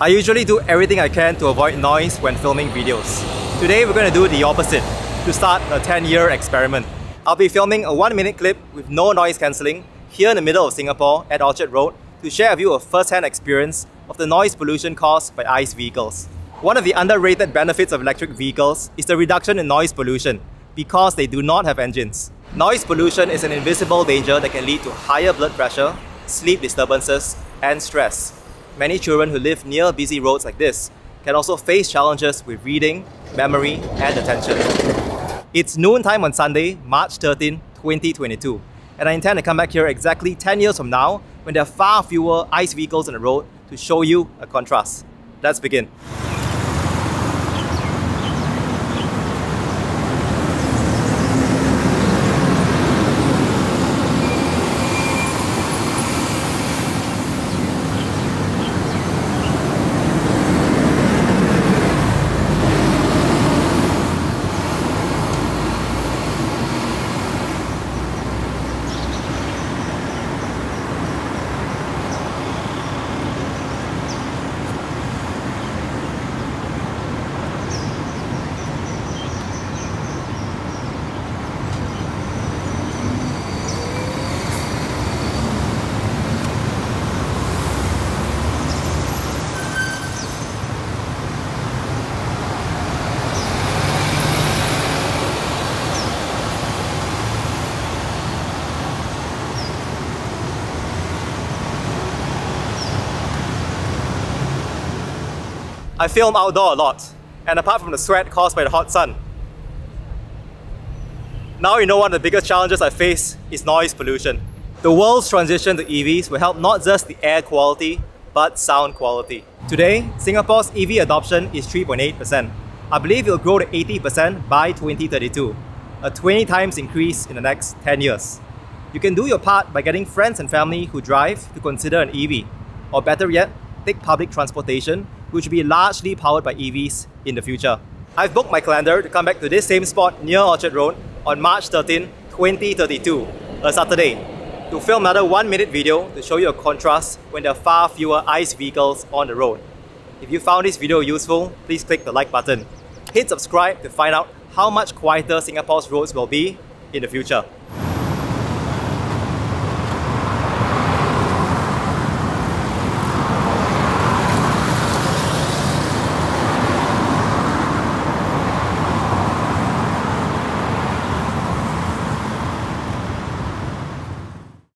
I usually do everything I can to avoid noise when filming videos. Today we're going to do the opposite, to start a 10-year experiment. I'll be filming a 1-minute clip with no noise cancelling here in the middle of Singapore at Orchard Road to share with you a first-hand experience of the noise pollution caused by ICE vehicles. One of the underrated benefits of electric vehicles is the reduction in noise pollution because they do not have engines. Noise pollution is an invisible danger that can lead to higher blood pressure, sleep disturbances, and stress. Many children who live near busy roads like this can also face challenges with reading, memory, and attention. It's noon time on Sunday, March 13, 2022, and I intend to come back here exactly 10 years from now when there are far fewer ICE vehicles on the road to show you a contrast. Let's begin. I film outdoor a lot, and apart from the sweat caused by the hot sun, now you know one of the biggest challenges I face is noise pollution. The world's transition to EVs will help not just the air quality, but sound quality. Today, Singapore's EV adoption is 3.8%. I believe it will grow to 80% by 2032, a 20 times increase in the next 10 years. You can do your part by getting friends and family who drive to consider an EV, or better yet, take public transportation which will be largely powered by EVs in the future. I've booked my calendar to come back to this same spot near Orchard Road on March 13, 2032, a Saturday, to film another one minute video to show you a contrast when there are far fewer ICE vehicles on the road. If you found this video useful, please click the like button. Hit subscribe to find out how much quieter Singapore's roads will be in the future.